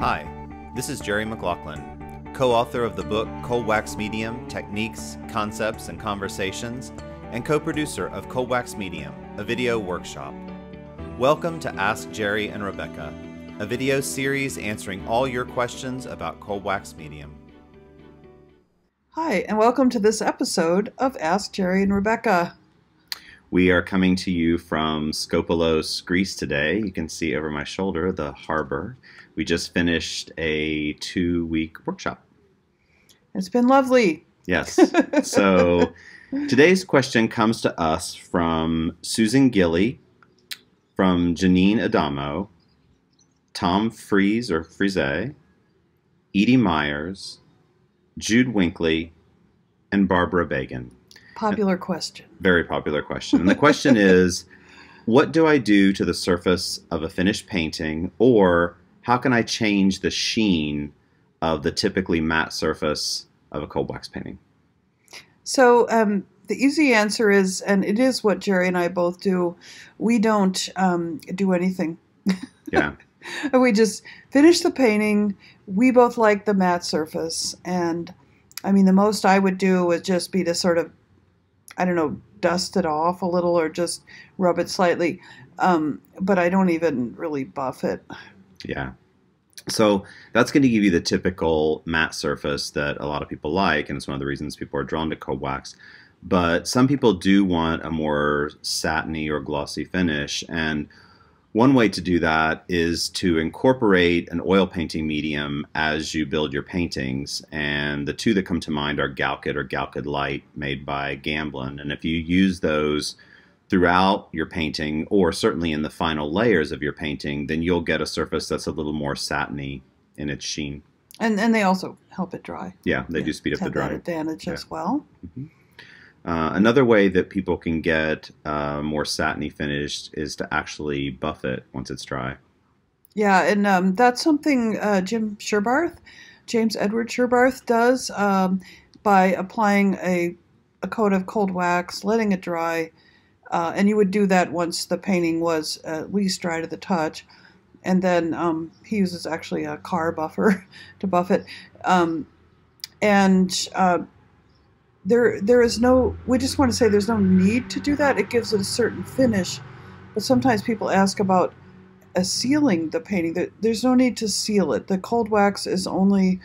Hi, this is Jerry McLaughlin, co author of the book Cold Wax Medium Techniques, Concepts, and Conversations, and co producer of Cold Wax Medium, a video workshop. Welcome to Ask Jerry and Rebecca, a video series answering all your questions about Cold Wax Medium. Hi, and welcome to this episode of Ask Jerry and Rebecca. We are coming to you from Skopelos, Greece today. You can see over my shoulder the harbor. We just finished a two week workshop. It's been lovely. Yes. So today's question comes to us from Susan Gilly, from Janine Adamo, Tom Fries or Frise, Edie Myers, Jude Winkley, and Barbara Bagan. Popular question. Very popular question. And the question is what do I do to the surface of a finished painting, or how can I change the sheen of the typically matte surface of a cold wax painting? So, um, the easy answer is, and it is what Jerry and I both do, we don't um, do anything. Yeah. we just finish the painting. We both like the matte surface. And I mean, the most I would do would just be to sort of, I don't know, dust it off a little or just rub it slightly. Um, but I don't even really buff it. Yeah. So that's going to give you the typical matte surface that a lot of people like, and it's one of the reasons people are drawn to cold wax. But some people do want a more satiny or glossy finish, and one way to do that is to incorporate an oil painting medium as you build your paintings. And the two that come to mind are Galkyd or Galkyd Light, made by Gamblin. And if you use those throughout your painting, or certainly in the final layers of your painting, then you'll get a surface that's a little more satiny in its sheen. And and they also help it dry. Yeah, they do speed up the drying. advantage Yeah. as well. Mm-hmm. Uh, another way that people can get uh, more satiny finished is to actually buff it once it's dry. Yeah, and um, that's something uh, Jim Sherbarth, James Edward Sherbarth, does um, by applying a, a coat of cold wax, letting it dry, uh, and you would do that once the painting was at least dry to the touch, and then um, he uses actually a car buffer to buff it, um, and uh, there there is no. We just want to say there's no need to do that. It gives it a certain finish, but sometimes people ask about a sealing the painting. There's no need to seal it. The cold wax is only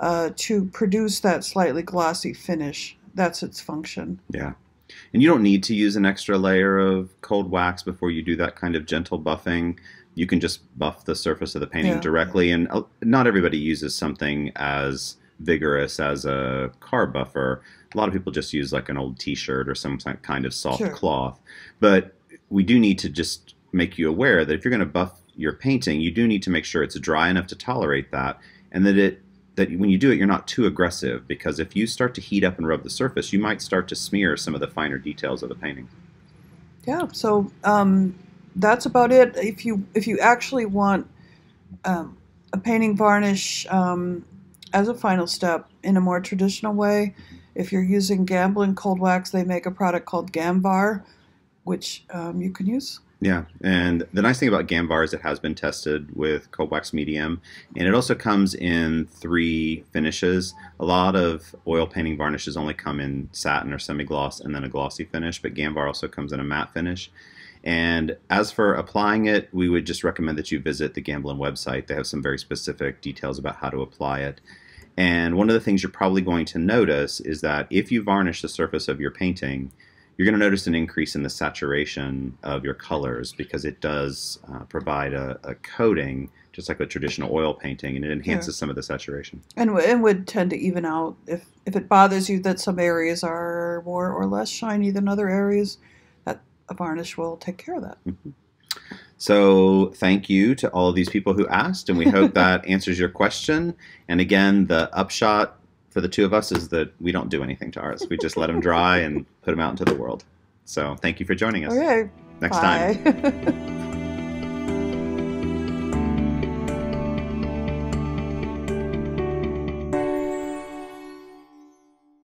uh, to produce that slightly glossy finish. That's its function. Yeah. And you don't need to use an extra layer of cold wax before you do that kind of gentle buffing. You can just buff the surface of the painting Yeah. directly. And uh, not everybody uses something as vigorous as a car buffer. A lot of people just use like an old t shirt or some kind of soft Sure. cloth. But we do need to just make you aware that if you're going to buff your painting, you do need to make sure it's dry enough to tolerate that and that it that when you do it you're not too aggressive because if you start to heat up and rub the surface you might start to smear some of the finer details of the painting Yeah. So um, that's about it. If you if you actually want um, a painting varnish um, as a final step in a more traditional way, if you're using Gamblin cold wax, they make a product called Gamvar, which um, you can use. yeah and the nice thing about Gamvar is it has been tested with cold wax medium and it also comes in three finishes a lot of oil painting varnishes only come in satin or semi-gloss and then a glossy finish but Gamvar also comes in a matte finish And as for applying it, we would just recommend that you visit the Gamblin website. They have some very specific details about how to apply it. And one of the things you're probably going to notice is that if you varnish the surface of your painting, you're going to notice an increase in the saturation of your colors because it does uh, provide a, a coating, just like a traditional oil painting, and it enhances some of the saturation. and w- and would tend to even out if if it bothers you that some areas are more or less shiny than other areas. A varnish will take care of that. Mm-hmm. So, thank you to all of these people who asked, and we hope that answers your question. And again, the upshot for the two of us is that we don't do anything to ours. We just let them dry and put them out into the world. So, thank you for joining us. Okay. Next time. Bye.